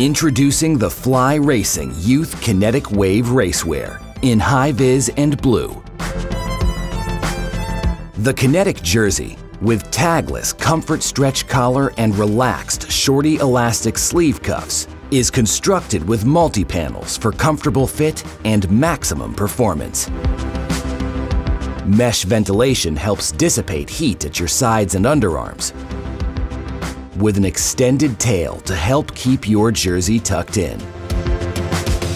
Introducing the Fly Racing Youth Kinetic Wave Racewear in high vis and blue. The Kinetic Jersey with tagless comfort stretch collar and relaxed shorty elastic sleeve cuffs is constructed with multi-panels for comfortable fit and maximum performance. Mesh ventilation helps dissipate heat at your sides and underarms, with an extended tail to help keep your jersey tucked in.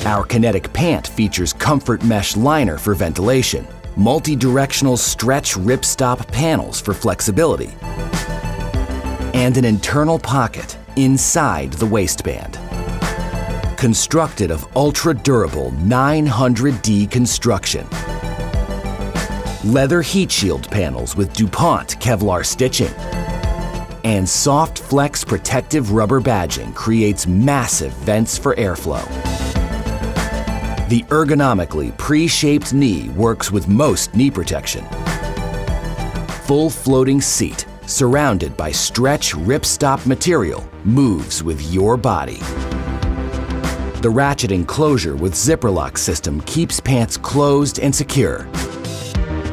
Our Kinetic Pant features comfort mesh liner for ventilation, multi-directional stretch ripstop panels for flexibility, and an internal pocket inside the waistband. Constructed of ultra-durable 900D construction, leather heat shield panels with DuPont Kevlar stitching, and soft flex protective rubber badging creates massive vents for airflow. The ergonomically pre-shaped knee works with most knee protection. Full floating seat, surrounded by stretch ripstop material, moves with your body. The ratchet enclosure with zipper lock system keeps pants closed and secure.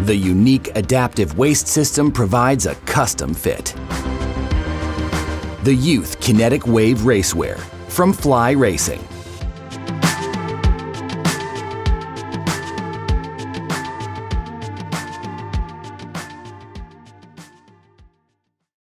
The unique adaptive waist system provides a custom fit. The Youth Kinetic Wave Racewear from Fly Racing.